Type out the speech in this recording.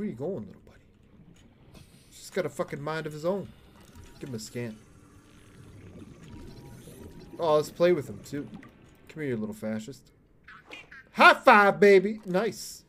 Where are you going, little buddy? He's got a fucking mind of his own. Give him a scan. Oh, let's play with him, too. Come here, you little fascist. High five, baby! Nice.